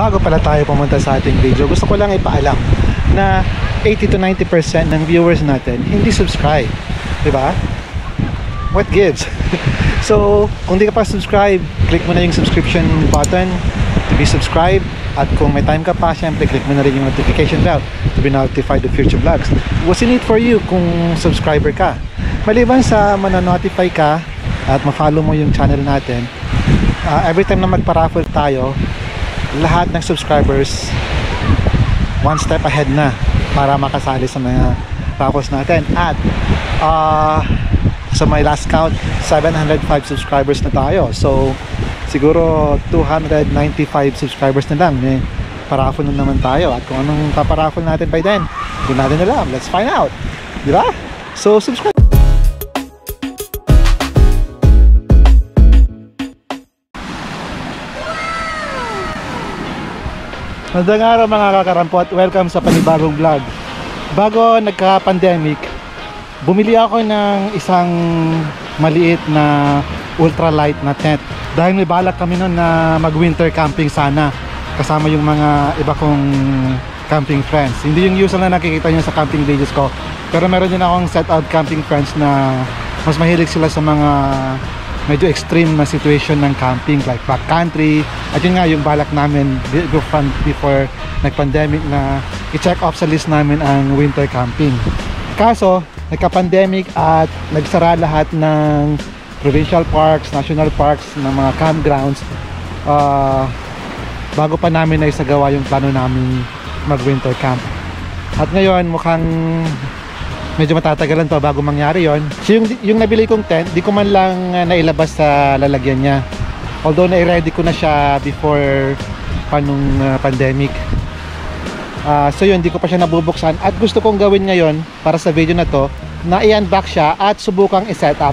bago pala tayo pumunta sa ating video, gusto ko lang ipaalam na 80 to 90% ng viewers natin hindi subscribe. Di ba? What gives? so, kung di ka pa subscribe, click mo na yung subscription button to be subscribed. At kung may time ka pa, syempre, click mo na rin yung notification bell to be notified of future vlogs. What's in it for you kung subscriber ka? Maliban sa mananotify ka at ma-follow mo yung channel natin, uh, every time na magpa-raffle tayo, lahat ng subscribers one step ahead na para makasali sa mga raffles natin. At uh, sa my last count 705 subscribers na tayo. So siguro 295 subscribers na lang. Eh, paraffle na naman tayo. At kung anong paparaffle natin by then hindi natin alam. Let's find out. Di ba? so subscribe Magandang araw mga kakarampot, welcome sa panibagong vlog. Bago nagka-pandemic, bumili ako ng isang maliit na ultralight na tent. Dahil may balak kami noon na mag-winter camping sana kasama yung mga iba kong camping friends. Hindi yung usual na nakikita nyo sa camping videos ko. Pero meron din akong set out camping friends na mas mahilig sila sa mga medyo extreme na situation ng camping like backcountry at yun nga yung balak namin before nag-pandemic na i-check off sa list namin ang winter camping. Kaso nagka-pandemic at nagsara lahat ng provincial parks, national parks ng mga campgrounds uh, bago pa namin na isagawa yung plano namin mag winter camp. At ngayon mukhang medyo matatagalan pa bago mangyari yon so yung, yung nabili kong tent di ko man lang uh, nailabas sa lalagyan niya. Although na-ready ko na siya before panong uh, pandemic. Uh, so yun di ko pa siya nabubuksan. At gusto kong gawin ngayon para sa video na to na i-unbox siya at subukang i-set up.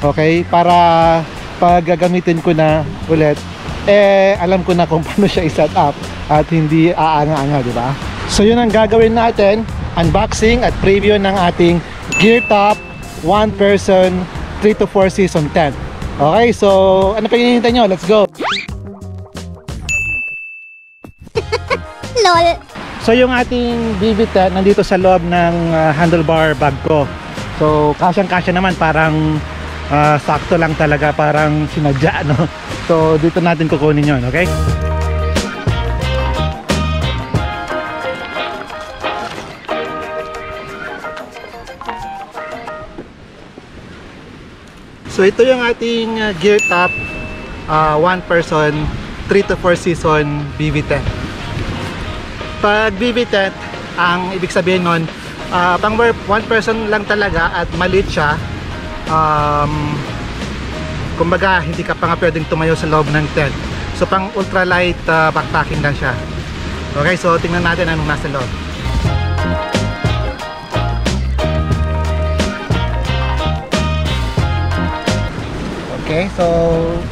Okay? Para pag gagamitin ko na ulit. Eh alam ko na kung paano siya i-set up at hindi aanga-anga di ba? So yun ang gagawin natin unboxing at preview ng ating Gear Top 1 person 3 to 4 season tent. Okay, so ano pa hinihintay nyo? Let's go! LOL! So yung ating BB tent nandito sa loob ng uh, handlebar bag ko. So kasyang kasya naman parang uh, sakto lang talaga parang sinadya no. So dito natin kukunin yon, okay? So ito yung ating uh, gear top uh, one person 3 to 4 season BB tent. Pag BB tent, ang ibig sabihin nun, uh, pang one person lang talaga at maliit siya. Um, kumbaga, hindi ka pa nga pwedeng tumayo sa loob ng tent. So pang ultralight uh, backpacking lang siya. Okay, so tingnan natin anong nasa loob. Okay, so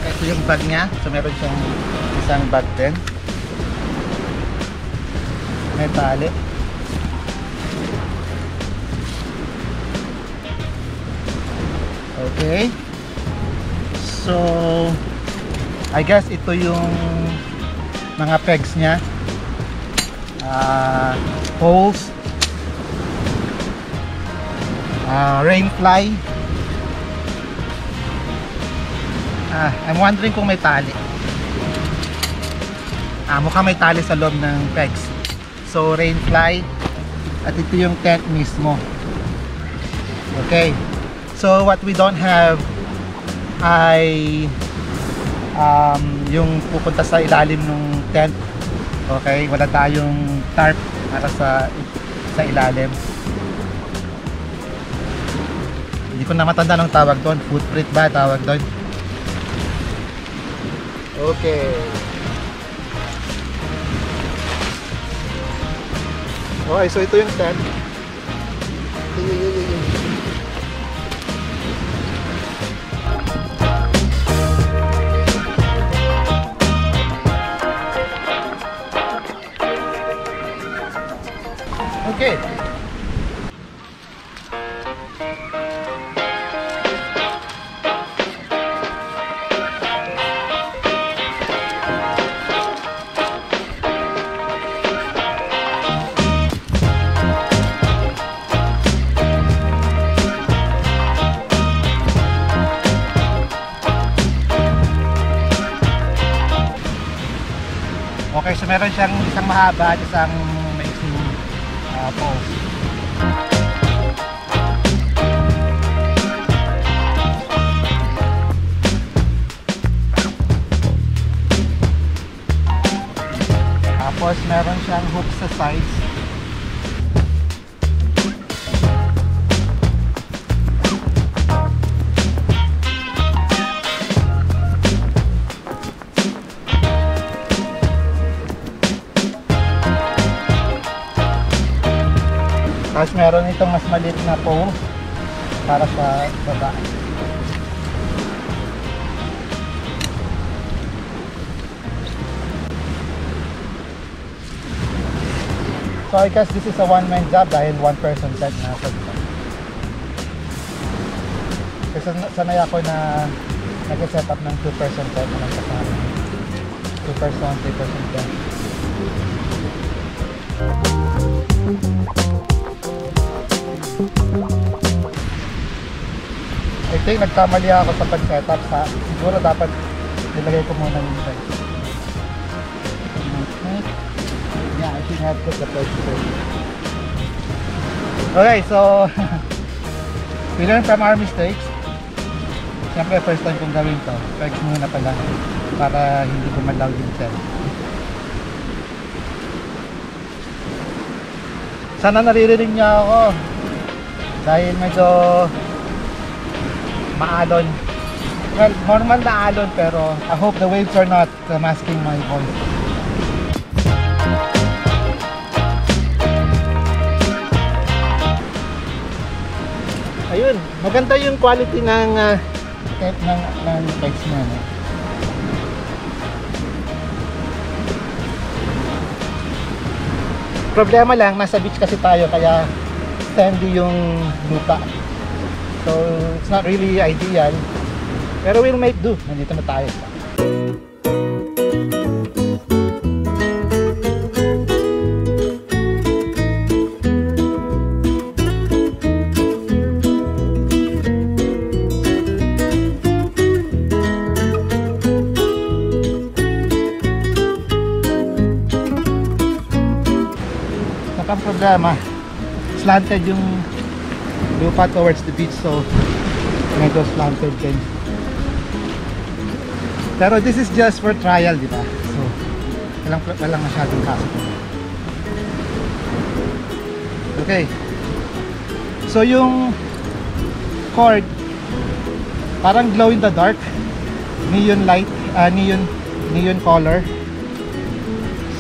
ito yung bag niya. So meron siyang isang bag din. May tali. Okay. So I guess ito yung mga pegs niya. Uh, holes. Uh, rain fly. Ah, I'm wondering kung may tali. Ah, mukhang may tali sa loob ng pegs. So, rain fly. At ito yung tent mismo. Okay. So, what we don't have ay um, yung pupunta sa ilalim ng tent. Okay. Wala tayong tarp para sa sa ilalim. Hindi ko na matanda ng tawag doon. Footprint ba tawag doon? Okay. Okay, so ito yung tent. Okay. Meron siyang isang mahaba at isang maiksing uh, post. Tapos meron siyang hook sa sides. Itong mas maliit na pole para sa baba. So I guess this is a one-man job dahil one person set na sa dito. Kasi sanay ako na nag-set up ng two person set na lang kasama. Two person, three person set. Think nagkamali ako sa pag-setup sa siguro dapat nilagay ko muna yung size. Yeah, I I have put the first first. Okay, so we learn from our mistakes. Siyempre, first time kong gawin to. Pegs muna pala para hindi gumalaw yung cell. Sana naririnig niya ako dahil medyo maalon. Well, normal na alon pero I hope the waves are not uh, masking my voice. Ayun, maganda yung quality ng uh, tape ng ng pegs niya. No? Problema lang, nasa beach kasi tayo kaya sandy yung lupa. So, it's not really ideal. Pero we'll make do. Nandito na tayo. Saka ang problema, slanted yung lupa towards the beach so medyo slanted din. Pero this is just for trial di ba? So walang, walang masyadong kaso. Okay. So yung cord parang glow in the dark. Neon light uh, neon neon color.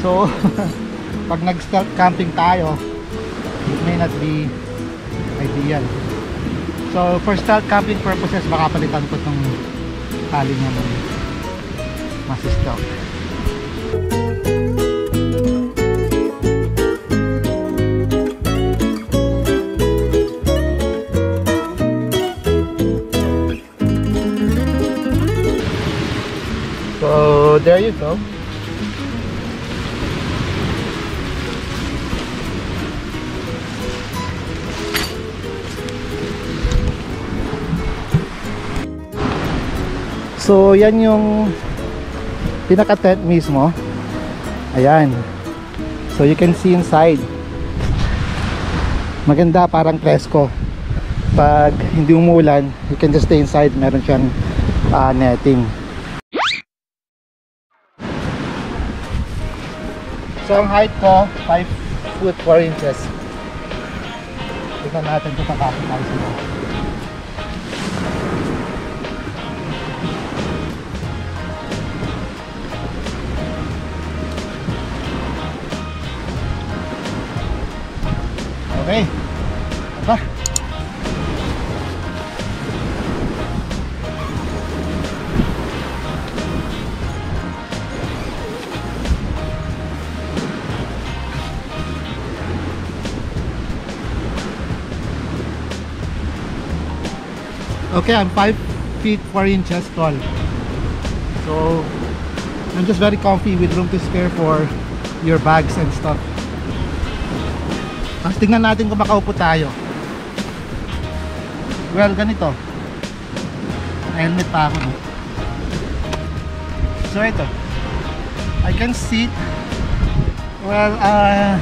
So pag nag camping tayo it may not be ideal. So for stealth camping purposes baka palitan ko tong tali niya ng mas So yan yung pinaka tent mismo. Ayan. So you can see inside. Maganda parang presko. Pag hindi umulan, you can just stay inside. Meron siyang uh, netting. So ang height ko 5 foot 4 inches. Tingnan natin kung kakapit tayo sila. Okay. Aba. Okay, I'm 5 feet 4 inches tall. So, I'm just very comfy with room to spare for your bags and stuff. Tapos tingnan natin kung makaupo tayo. Well, ganito. Helmet pa ako. No? So ito. I can sit well uh,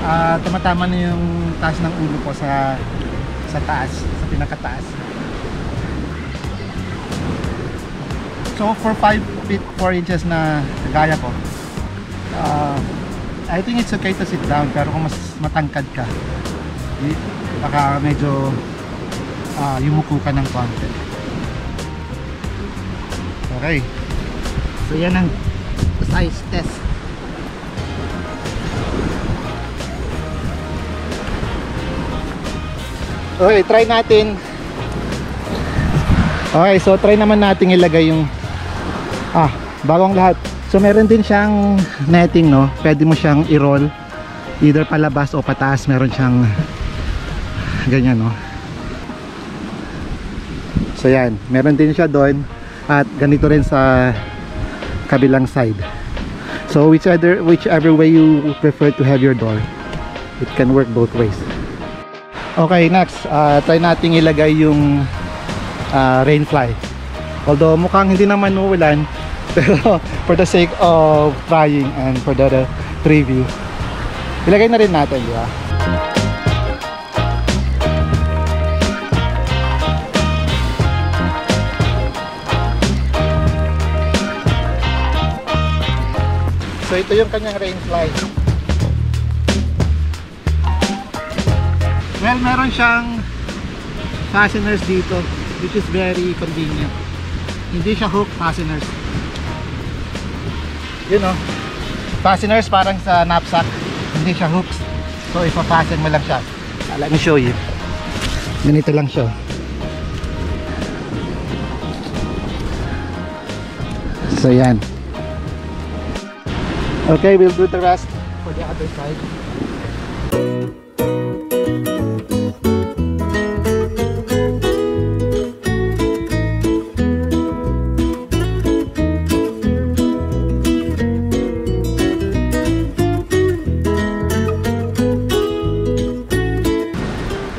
uh, tumatama na yung taas ng ulo ko sa sa taas sa pinakataas so for 5 feet 4 inches na gaya ko uh, I think it's okay to sit down pero kung mas matangkad ka baka medyo uh, yumuko ka ng konti. Okay. So yan ang size test. Okay try natin. Okay so try naman natin ilagay yung ah bagong lahat so meron din siyang netting no? Pwede mo siyang i-roll either palabas o pataas. Meron siyang ganyan no? So yan. Meron din siya doon. At ganito rin sa kabilang side. So whichever whichever way you prefer to have your door it can work both ways. Okay next. Uh, try nating ilagay yung uh, rainfly although mukhang hindi naman uulan pero for the sake of trying and for the, preview ilagay na rin natin di ba So ito yung kanyang rain fly. Well, meron siyang fasteners dito which is very convenient. Hindi siya hook fasteners. You know, fasteners parang sa knapsack. Hindi siya hooks. So ipa-fasten mo lang siya. Ah, Let me show you. Ganito lang siya. So yan. Okay, we'll do the rest for the other side.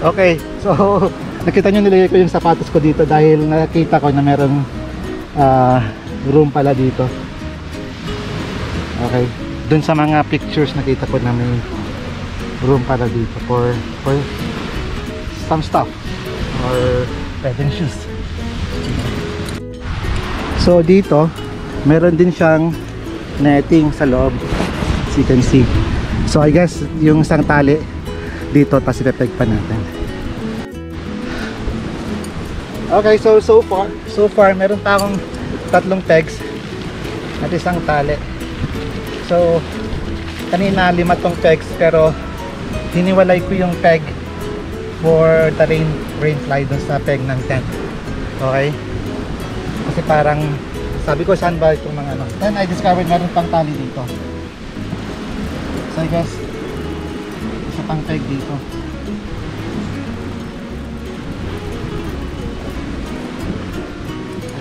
Okay, so nakita nyo nilagay ko yung sapatos ko dito dahil nakita ko na merong ah, room pala dito. Okay. Doon sa mga pictures nakita ko na may room para dito for for some stuff or pwedeng shoes. So dito, meron din siyang netting sa loob. As you can see. So I guess yung isang tali dito tapos ipepeg pa natin. Okay, so so far, so far meron tayong tatlong pegs at isang tali. So, kanina lima tong pegs pero hiniwalay ko yung peg for the rain, rain fly dun sa peg ng tent. Okay? Kasi parang sabi ko saan ba itong mga ano. Then I discovered meron pang tali dito. So I guess isa pang peg dito.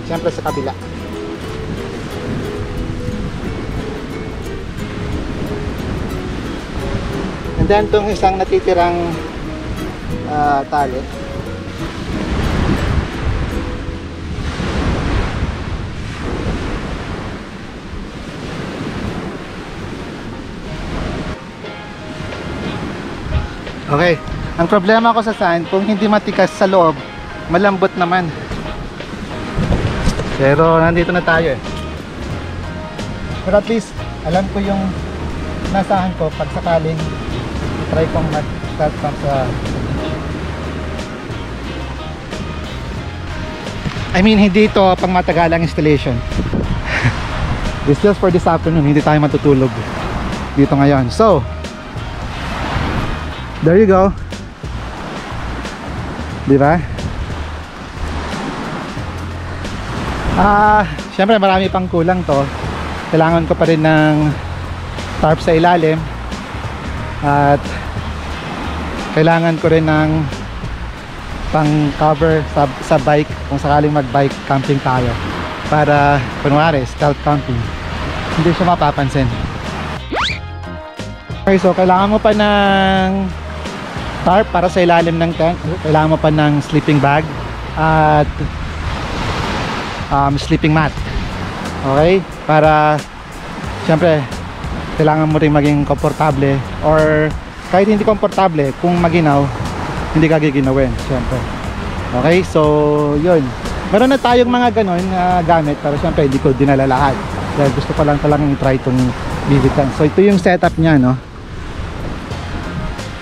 At syempre sa kabila. And then itong isang natitirang ah, tali. Okay. Ang problema ko sa sand, kung hindi matikas sa loob, malambot naman. Pero nandito na tayo eh. Pero at least, alam ko yung nasahan ko pag sakaling try kong mag-start from sa I mean, hindi ito pang matagalang installation. It's just for this afternoon, hindi tayo matutulog dito ngayon. So, there you go. Di ba? Ah, syempre marami pang kulang to. Kailangan ko pa rin ng tarp sa ilalim. At kailangan ko rin ng pang cover sa, sa bike kung sakaling mag bike camping tayo. Para kunwari stealth camping. Hindi siya mapapansin. Okay so kailangan mo pa ng tarp para sa ilalim ng tent. Kailangan mo pa ng sleeping bag. At um, sleeping mat. Okay? Para syempre kailangan mo rin maging komportable or kahit hindi komportable kung maginaw hindi ka giginawin syempre. Okay? So yun. Meron na tayong mga ganon na gamit pero syempre hindi ko dinala lahat. Dahil gusto ko lang talagang i-try itong bibitan so ito yung setup niya no?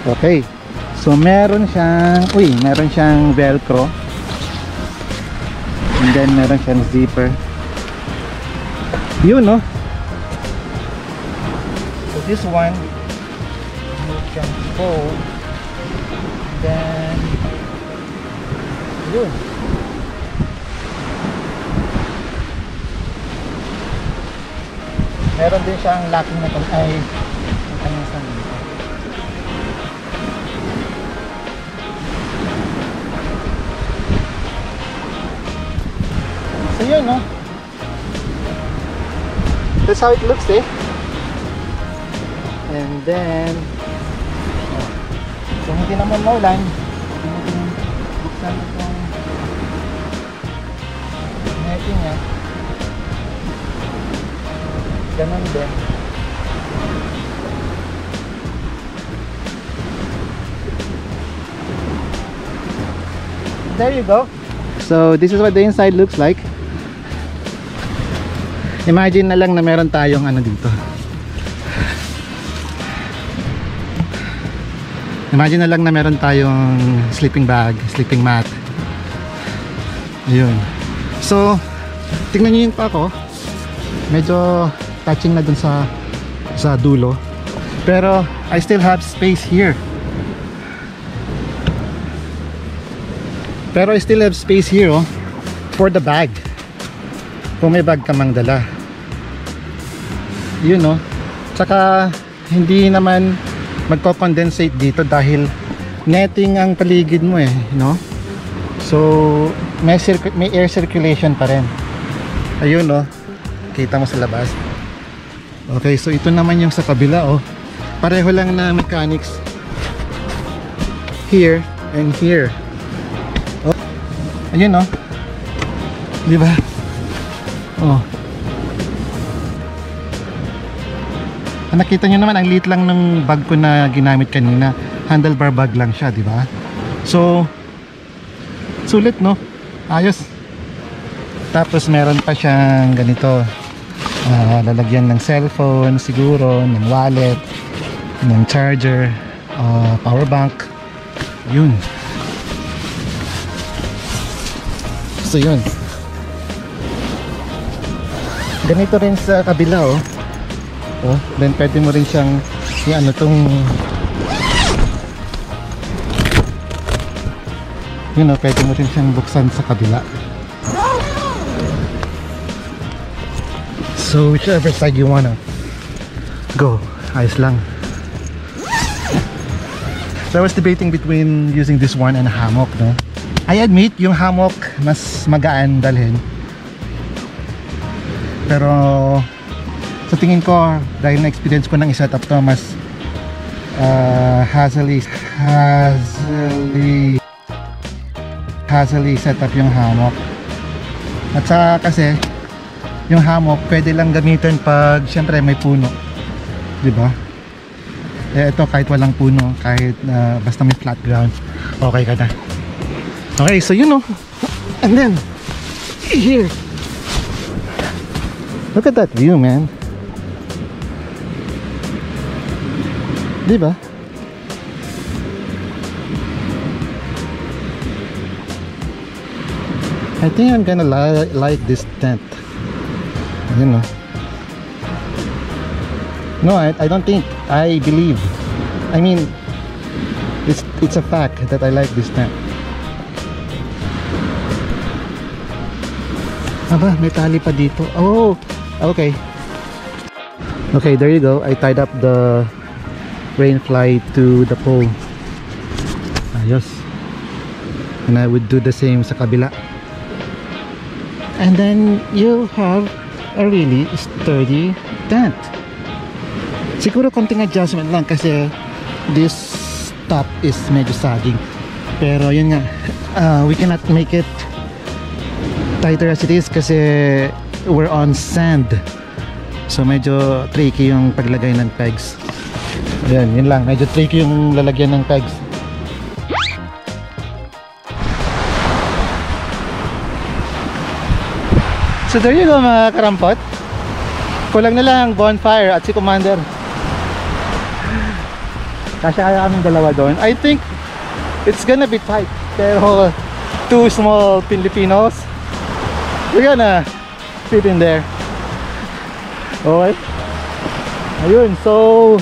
Okay. So meron siyang uy meron siyang velcro and then meron siyang zipper. Yun no? So this one you can fold. Then yun. Meron din siyang locking na ay yun no? That's how it looks eh? And then oh, kung hindi naman maulan buksan itong netting niya ganun din. There you go. So this is what the inside looks like imagine na lang na meron tayong ano dito. Imagine na lang na meron tayong sleeping bag sleeping mat. Ayun. So tingnan nyo yung pa medyo touching na dun sa sa dulo. Pero I still have space here. Pero I still have space here oh for the bag. Kung may bag ka mang dala yun oh tsaka hindi naman magko-condensate dito dahil netting ang paligid mo eh no? So may, may air circulation pa rin. Ayun oh kita mo sa labas. Okay so ito naman yung sa kabila oh. Pareho lang na mechanics. Here and here. Oh ayun oh di ba? Oh nakita nyo naman ang liit lang ng bag ko na ginamit kanina. Handlebar bag lang siya di ba? So sulit no? Ayos. Tapos meron pa siyang ganito. Ah, lalagyan ng cellphone siguro ng wallet ng charger ah, power bank. Yun. So yun. Ganito rin sa kabila oh oh then pwede mo rin siyang yung ano tong yun oh pwede mo rin siyang buksan sa kabila So whichever side you wanna go, ayos lang. So I was debating between using this one and hammock, no? I admit, yung hammock mas magaan dalhin. Pero sa tingin ko, dahil na-experience ko nang i-set up to, mas uh, hassly, hassly, hassly set up yung hammock. At saka kasi, yung hammock pwede lang gamitin pag syempre may puno. Di ba? Eh ito kahit walang puno kahit uh, basta may flat ground okay ka na. Okay so you know and then here. Look at that view man di ba? I think I'm gonna li like this tent. You know? No I, I don't think I believe. I mean it's it's a fact that I like this tent. Aba may tali pa dito. Oh okay. Okay there you go. I tied up the rain fly to the pole. Ayos. And I would do the same sa kabila. And then you have a really sturdy tent. Siguro konting adjustment lang kasi this top is medyo sagging pero yun nga uh, we cannot make it tighter as it is kasi we're on sand. So medyo tricky yung paglagay ng pegs. Ayan, yun lang. Medyo tricky yung lalagyan ng pegs. So there you go mga karampot. Kulang na lang bonfire at si Commander. Kasya kaya kaming dalawa doon. I think it's gonna be tight. Pero two small Filipinos, we're gonna fit in there. Okay. Ayun, so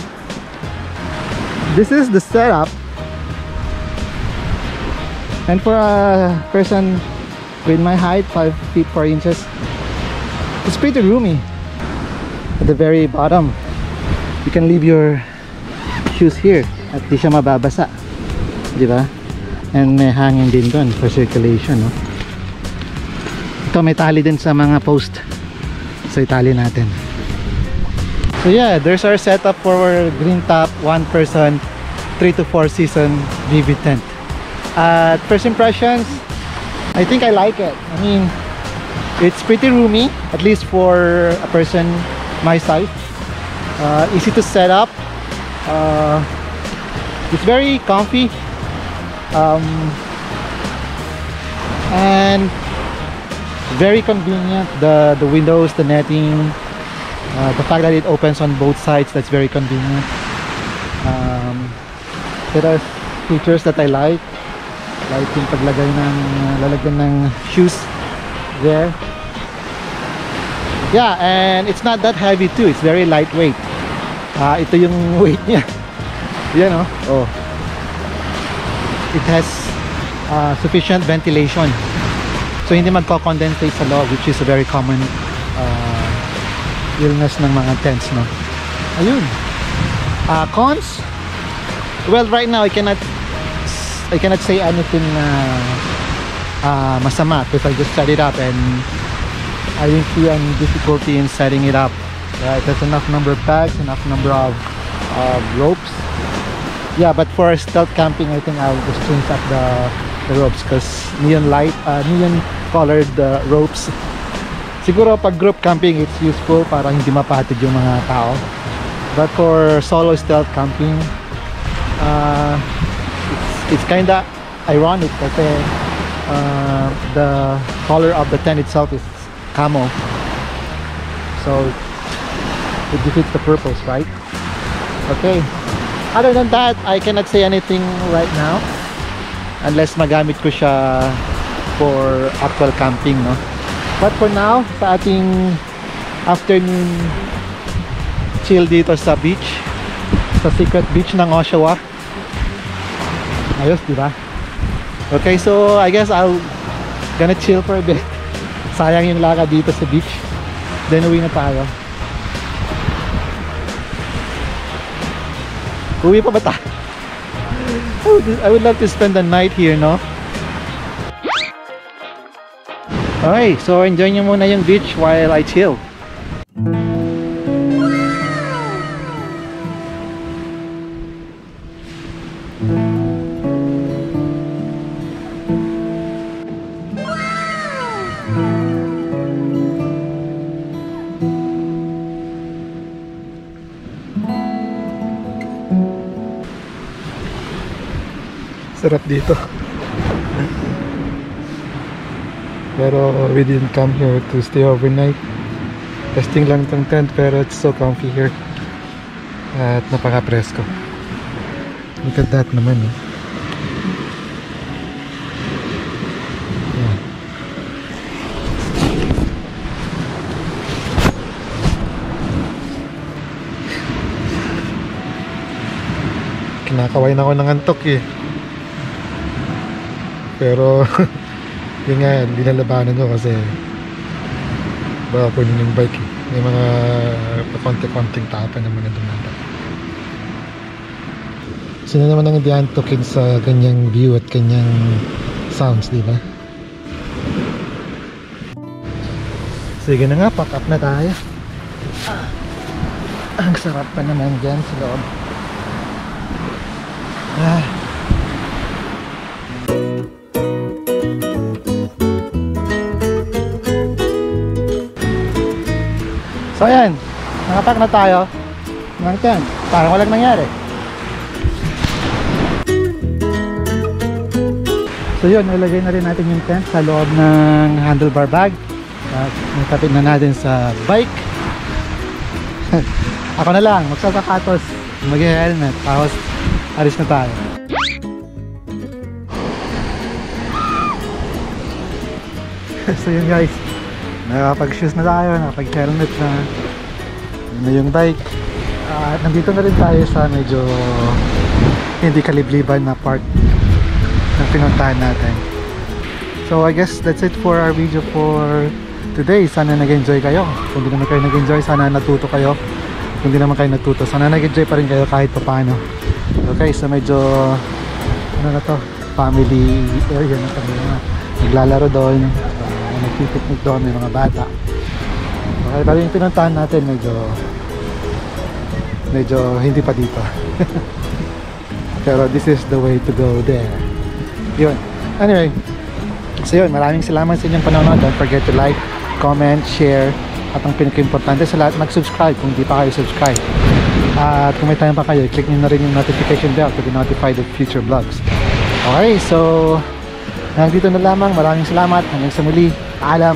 this is the setup. And for a person with my height, 5 feet 4 inches, it's pretty roomy. At the very bottom, you can leave your shoes here at di siya mababasa. Di ba? And may hangin din doon for circulation. No? Ito may tali din sa mga post. So itali natin. So yeah, there's our setup for our green top, one person, 3 to 4 season VV tent. At first impressions, I think I like it. I mean, it's pretty roomy, at least for a person my size. Uh, easy to set up. Uh, it's very comfy. Um, and very convenient. The the windows, the netting, uh, the fact that it opens on both sides, that's very convenient. Um, there are features that I like. Like yung paglagay ng lalagyan ng shoes there. Yeah, and it's not that heavy too. It's very lightweight. Ah, ito yung weight niya. Yan oh. Oh. It has uh, sufficient ventilation. So hindi magko-condensate sa loob which is a very common uh, illness ng mga tents, no. Ayun. Uh, cons? Well, right now I cannot I cannot say anything na uh, masama because I just set it up and I didn't see any difficulty in setting it up. Right, there's enough number of bags, enough number of uh, ropes. Yeah, but for stealth camping, I think I'll just change up the, the ropes because neon light, uh, neon colored uh, ropes. Siguro pag group camping, it's useful para hindi mapatid yung mga tao. But for solo stealth camping, uh, it's, it's kinda ironic kasi uh, the color of the tent itself is camo. So it defeats the purpose right? Okay. Other than that I cannot say anything right now unless magamit ko siya for actual camping no but for now sa ating afternoon chill dito sa beach sa secret beach ng Oshawa. Ayos di ba? Okay so I guess I'll gonna chill for a bit. Sayang yung lakad dito sa beach. Then uwi na tayo. Uwi pa ba tayo I would, I would love to spend the night here no okay so enjoy nyo muna yung beach while I chill. Sarap dito pero we didn't come here to stay overnight. Testing lang itong tent pero it's so comfy here. At napaka presko look at that naman eh. Na ako ng antok eh. Pero yun nga dinalabanan ko kasi baka kunin yung bike eh. may mga konti-konting tao pa naman na dumada sino naman ang hindi antokin sa ganyang view at ganyang sounds di ba? Sige na nga pack up na tayo. Ah, ang sarap pa naman dyan sa loob. Ah So ayan, Nakapak na tayo ng tent. Parang walang nangyari. So yun, nilagay na rin natin yung tent sa loob ng handlebar bag. At natapit na natin sa bike. Ako na lang, magsasapatos, mag-helmet, tapos alis na tayo. so yun guys, nakapag-shoes na tayo, nakapag-helmet na. Na yung bike. At nandito na rin tayo sa medyo hindi kalibliban na part ng pinuntahan natin. So I guess that's it for our video for today. Sana nag-enjoy kayo. Kung di naman kayo nag-enjoy, sana natuto kayo. Kung di naman kayo natuto, sana nag-enjoy pa rin kayo kahit pa paano. Okay, so medyo ano na to, family area na kami na naglalaro doon, nagpipiknik doon, may mga bata. Okay, pero yung pinuntahan natin medyo medyo hindi pa dito. pero this is the way to go there. Yun. Anyway, so yun, maraming salamat sa inyong panonood. Don't forget to like, comment, share, at ang pinaka-importante sa lahat, mag-subscribe kung di pa kayo subscribe. At kung may time pa kayo, click nyo na rin yung notification bell to be notified of future vlogs. Okay, so hanggang dito na lamang. Maraming salamat. Hanggang sa muli. على